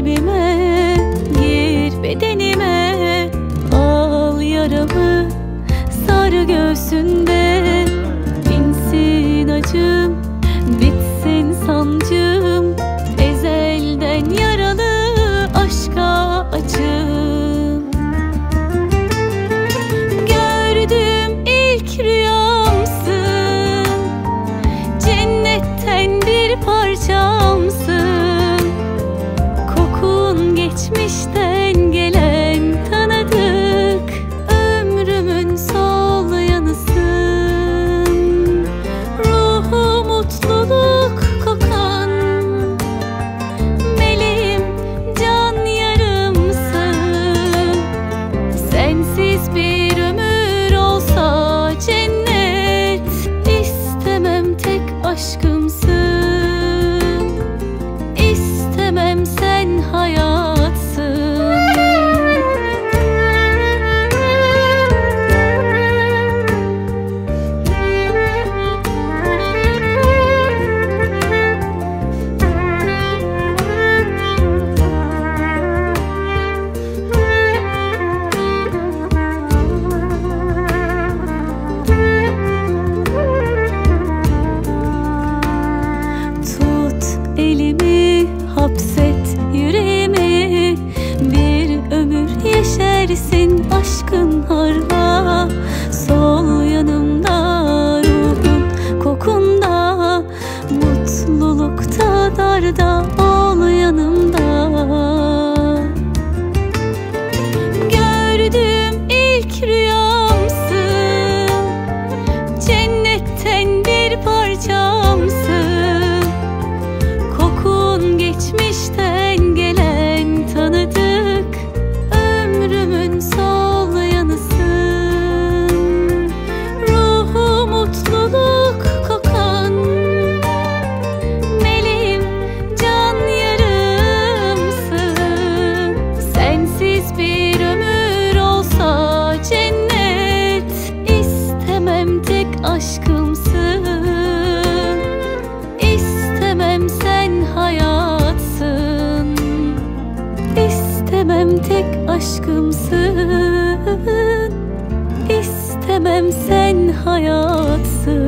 kalbime Gir bedenime. Al yaramı Sar göğsünde. Mutlulukta darda tek aşkımsın. İstemem sen hayatsın